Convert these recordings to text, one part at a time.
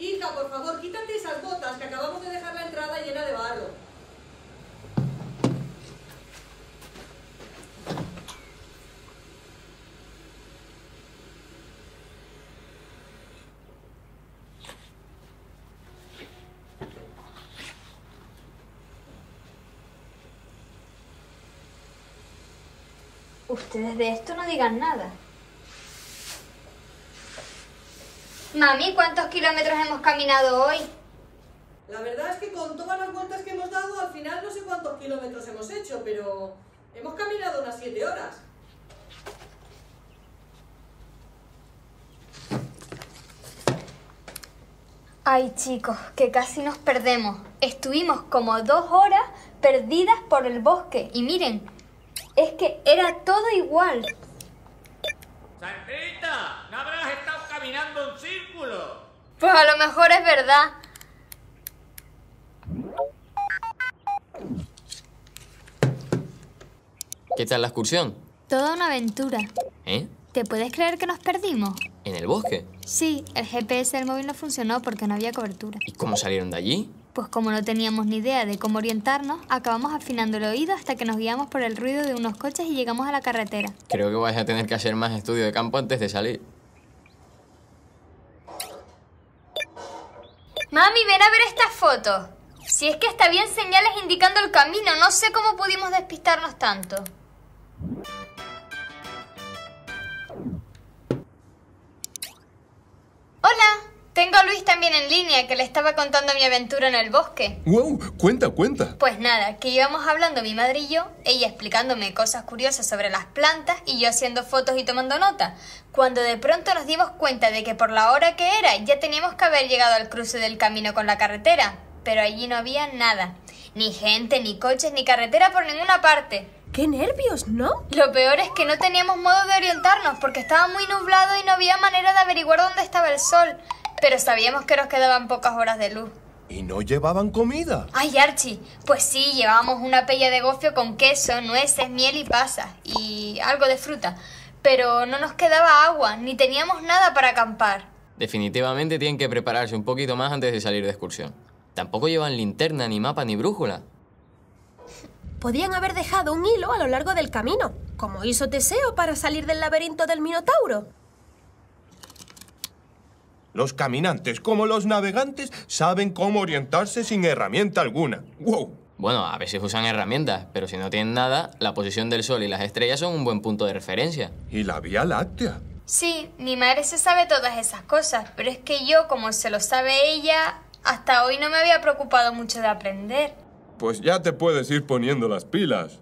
Hija, por favor, quítate esas botas que acabamos de dejar la entrada llena de barro. Ustedes de esto no digan nada. Mami, ¿cuántos kilómetros hemos caminado hoy? La verdad es que con todas las vueltas que hemos dado, al final no sé cuántos kilómetros hemos hecho, pero hemos caminado unas 7 horas. Ay, chicos, que casi nos perdemos. Estuvimos como dos horas perdidas por el bosque. Y miren, es que era todo igual. Sandrita, ¿no caminando en círculo? Pues a lo mejor es verdad. ¿Qué tal la excursión? Toda una aventura. ¿Eh? ¿Te puedes creer que nos perdimos? ¿En el bosque? Sí, el GPS del móvil no funcionó porque no había cobertura. ¿Y cómo salieron de allí? Pues como no teníamos ni idea de cómo orientarnos, acabamos afinando el oído hasta que nos guiamos por el ruido de unos coches y llegamos a la carretera. Creo que vais a tener que hacer más estudio de campo antes de salir. Mami, ven a ver esta foto. Si es que hasta bien señales indicando el camino, no sé cómo pudimos despistarnos tanto. Hola, tengo a Luis también en línea, que le estaba contando mi aventura en el bosque. ¡Wow! Cuenta, cuenta. Pues nada, que íbamos hablando mi madre y yo, ella explicándome cosas curiosas sobre las plantas y yo haciendo fotos y tomando nota, cuando de pronto nos dimos cuenta de que por la hora que era ya teníamos que haber llegado al cruce del camino con la carretera, pero allí no había nada, ni gente, ni coches, ni carretera por ninguna parte. ¡Qué nervios, ¿no? Lo peor es que no teníamos modo de orientarnos porque estaba muy nublado y no había manera de averiguar dónde estaba el sol, pero sabíamos que nos quedaban pocas horas de luz. ¿Y no llevaban comida? Ay, Archie, pues sí, llevábamos una pella de gofio con queso, nueces, miel y pasas, y algo de fruta. Pero no nos quedaba agua, ni teníamos nada para acampar. Definitivamente tienen que prepararse un poquito más antes de salir de excursión. Tampoco llevan linterna, ni mapa, ni brújula. Podían haber dejado un hilo a lo largo del camino, como hizo Teseo para salir del laberinto del Minotauro. Los caminantes, como los navegantes, saben cómo orientarse sin herramienta alguna. ¡Wow! Bueno, a veces usan herramientas, pero si no tienen nada, la posición del sol y las estrellas son un buen punto de referencia. ¿Y la Vía Láctea? Sí, mi madre se sabe todas esas cosas, pero es que yo, como se lo sabe ella, hasta hoy no me había preocupado mucho de aprender. Pues ya te puedes ir poniendo las pilas.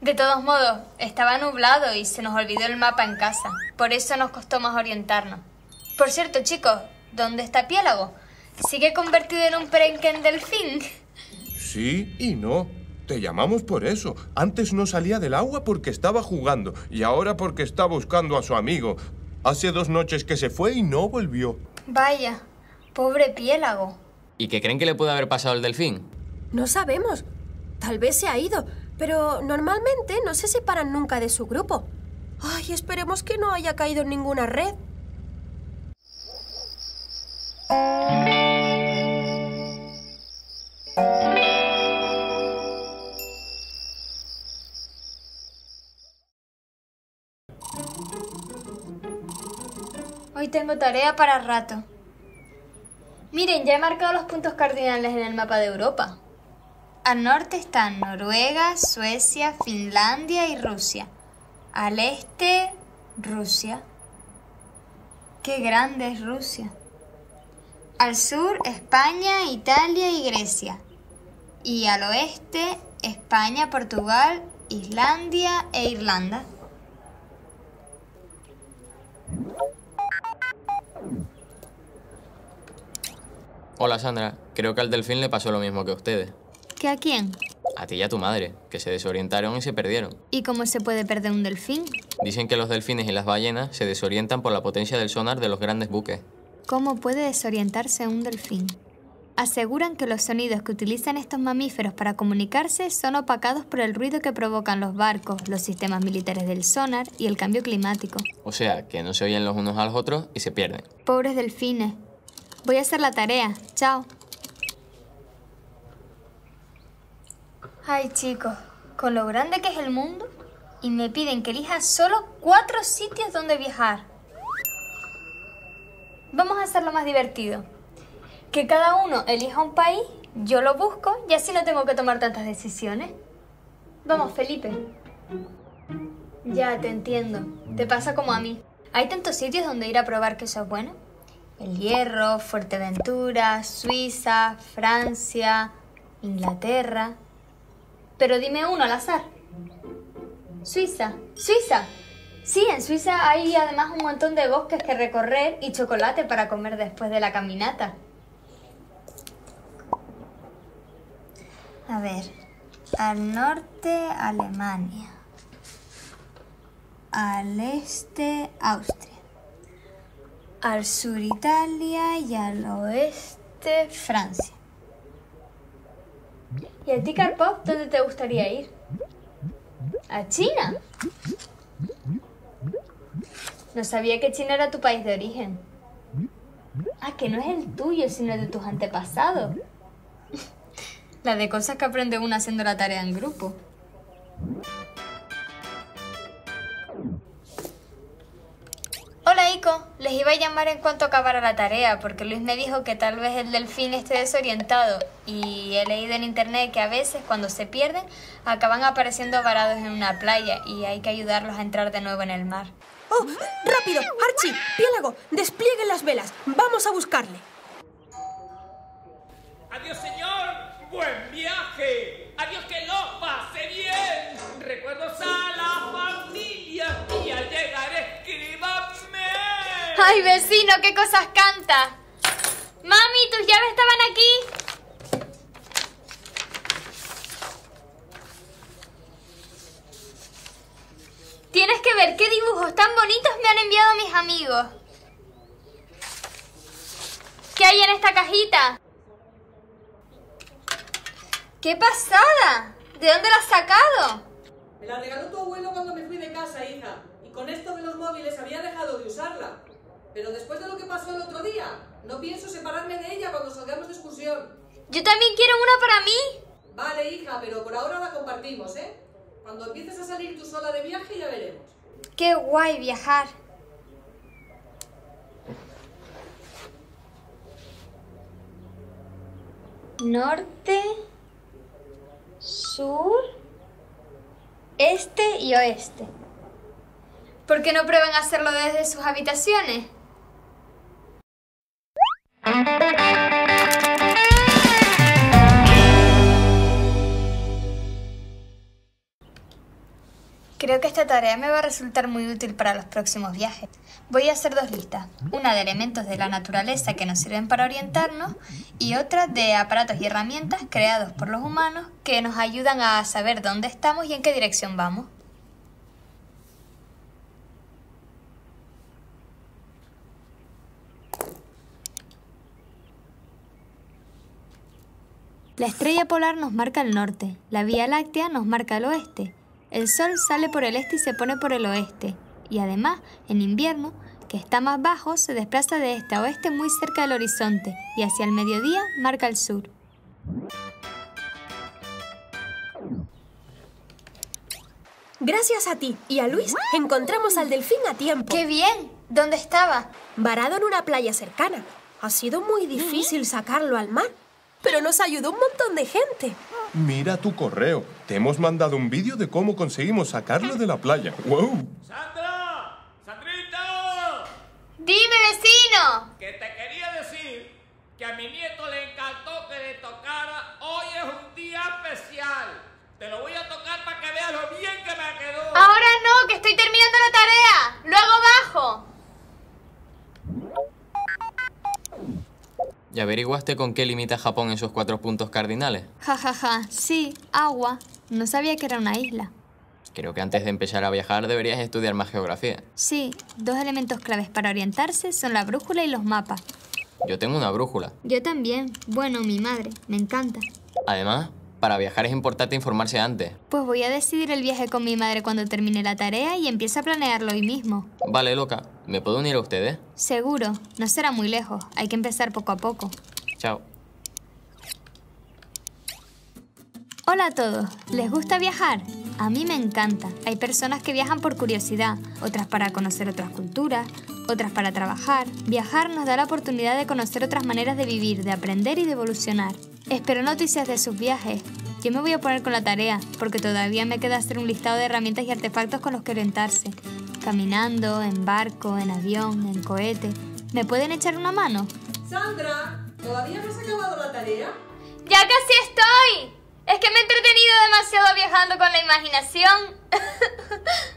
De todos modos, estaba nublado y se nos olvidó el mapa en casa. Por eso nos costó más orientarnos. Por cierto, chicos, ¿dónde está Piélago? ¿Sigue convertido en un perenque en delfín? Sí y no. Te llamamos por eso. Antes no salía del agua porque estaba jugando y ahora porque está buscando a su amigo. Hace dos noches que se fue y no volvió. Vaya, pobre Piélago. ¿Y qué creen que le puede haber pasado al delfín? No sabemos. Tal vez se ha ido, pero normalmente no se separan nunca de su grupo. Ay, esperemos que no haya caído en ninguna red. Tengo tarea para rato. Miren, ya he marcado los puntos cardinales en el mapa de Europa. Al norte están Noruega, Suecia, Finlandia y Rusia. Al este, Rusia. Qué grande es Rusia. Al sur, España, Italia y Grecia. Y al oeste, España, Portugal, Islandia e Irlanda. Hola Sandra, creo que al delfín le pasó lo mismo que a ustedes. ¿Qué a quién? A ti y a tu madre, que se desorientaron y se perdieron. ¿Y cómo se puede perder un delfín? Dicen que los delfines y las ballenas se desorientan por la potencia del sonar de los grandes buques. ¿Cómo puede desorientarse un delfín? Aseguran que los sonidos que utilizan estos mamíferos para comunicarse son opacados por el ruido que provocan los barcos, los sistemas militares del sonar y el cambio climático. O sea, que no se oyen los unos a los otros y se pierden. Pobres delfines. Voy a hacer la tarea. Chao. Ay, chicos, con lo grande que es el mundo, y me piden que elija solo cuatro sitios donde viajar. Vamos a hacerlo más divertido. Que cada uno elija un país, yo lo busco y así no tengo que tomar tantas decisiones. Vamos, Felipe. Ya, te entiendo. Te pasa como a mí. Hay tantos sitios donde ir a probar que eso es bueno. El Hierro, Fuerteventura, Suiza, Francia, Inglaterra. Pero dime uno al azar. Suiza. Suiza. Sí, en Suiza hay además un montón de bosques que recorrer y chocolate para comer después de la caminata. A ver, al norte Alemania, al este Austria, al sur Italia y al oeste Francia. ¿Y a ti, Karpov, dónde te gustaría ir? ¿A China? No sabía que China era tu país de origen. Ah, que no es el tuyo, sino el de tus antepasados. La de cosas que aprende uno haciendo la tarea en grupo. Iba a llamar en cuanto acabara la tarea porque Luis me dijo que tal vez el delfín esté desorientado y he leído en internet que a veces cuando se pierden acaban apareciendo varados en una playa y hay que ayudarlos a entrar de nuevo en el mar. ¡Oh! ¡Rápido! ¡Archie! ¡Piélago! ¡Desplieguen las velas! ¡Vamos a buscarle! Adiós, señor. Buen viaje. Adiós, que lo pase bien. Recuerdos ¡Ay, vecino, qué cosas canta! Mami, tus llaves estaban aquí. Tienes que ver qué dibujos tan bonitos me han enviado mis amigos. ¿Qué hay en esta cajita? ¡Qué pasada! ¿De dónde la has sacado? Me la regaló tu abuelo cuando me fui de casa, hija. Y con esto de los móviles había dejado de usarla. Pero después de lo que pasó el otro día, no pienso separarme de ella cuando salgamos de excursión. Yo también quiero una para mí. Vale, hija, pero por ahora la compartimos, ¿eh? Cuando empieces a salir tú sola de viaje ya veremos. Qué guay viajar. Norte, sur, este y oeste. ¿Por qué no prueban hacerlo desde sus habitaciones? Creo que esta tarea me va a resultar muy útil para los próximos viajes. Voy a hacer dos listas, una de elementos de la naturaleza que nos sirven para orientarnos y otra de aparatos y herramientas creados por los humanos que nos ayudan a saber dónde estamos y en qué dirección vamos. La estrella polar nos marca el norte, la Vía Láctea nos marca el oeste, el sol sale por el este y se pone por el oeste, y además, en invierno, que está más bajo, se desplaza de este a oeste muy cerca del horizonte, y hacia el mediodía marca el sur. Gracias a ti y a Luis encontramos al delfín a tiempo. ¡Qué bien! ¿Dónde estaba? Varado en una playa cercana. Ha sido muy difícil sacarlo al mar, pero nos ayudó un montón de gente. Mira tu correo. Te hemos mandado un vídeo de cómo conseguimos sacarlo de la playa. ¡Wow! ¡Sandra! ¡Sandrita! ¡Dime, vecino! Que te quería decir que a mi nieto le encantó que le tocara. Hoy es un día especial. Te lo voy a tocar para que veas lo bien que me quedó. Ahora no, que estoy terminando la tarea. Luego bajo. ¿Y averiguaste con qué limita Japón en sus cuatro puntos cardinales? Ja, ja, ja. Sí, agua. No sabía que era una isla. Creo que antes de empezar a viajar deberías estudiar más geografía. Sí, dos elementos claves para orientarse son la brújula y los mapas. Yo tengo una brújula. Yo también. Bueno, mi madre. Me encanta. Además, Para viajar es importante informarse antes. Pues voy a decidir el viaje con mi madre cuando termine la tarea y empiezo a planearlo hoy mismo. Vale, loca. ¿Me puedo unir a ustedes? Seguro, no será muy lejos, hay que empezar poco a poco. Chao. Hola a todos, ¿les gusta viajar? A mí me encanta. Hay personas que viajan por curiosidad, otras para conocer otras culturas, otras para trabajar. Viajar nos da la oportunidad de conocer otras maneras de vivir, de aprender y de evolucionar. Espero noticias de sus viajes. Yo me voy a poner con la tarea, porque todavía me queda hacer un listado de herramientas y artefactos con los que orientarse. Caminando, en barco, en avión, en cohete. ¿Me pueden echar una mano? Sandra, ¿todavía no has acabado la tarea? ¡Ya casi estoy! Es que me he entretenido demasiado viajando con la imaginación.